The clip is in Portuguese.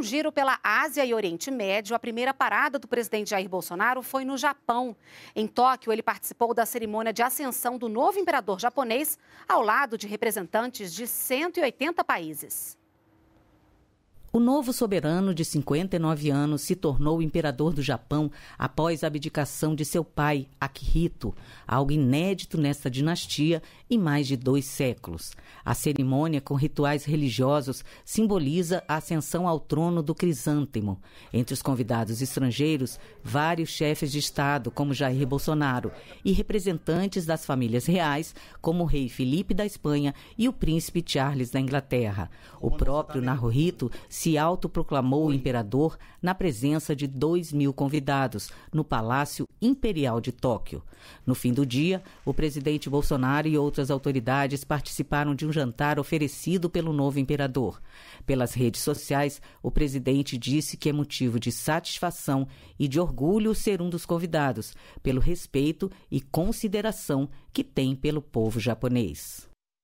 um giro pela Ásia e Oriente Médio, a primeira parada do presidente Jair Bolsonaro foi no Japão. Em Tóquio, ele participou da cerimônia de ascensão do novo imperador japonês, ao lado de representantes de 180 países. O novo soberano de 59 anos se tornou imperador do Japão após a abdicação de seu pai, Akihito, algo inédito nesta dinastia em mais de dois séculos. A cerimônia, com rituais religiosos, simboliza a ascensão ao trono do crisântemo. Entre os convidados estrangeiros, vários chefes de Estado, como Jair Bolsonaro, e representantes das famílias reais, como o rei Felipe da Espanha e o príncipe Charles da Inglaterra. O próprio Naruhito se autoproclamou imperador na presença de dois mil convidados no Palácio Imperial de Tóquio. No fim do dia, o presidente Bolsonaro e outras autoridades participaram de um jantar oferecido pelo novo imperador. Pelas redes sociais, o presidente disse que é motivo de satisfação e de orgulho ser um dos convidados, pelo respeito e consideração que tem pelo povo japonês.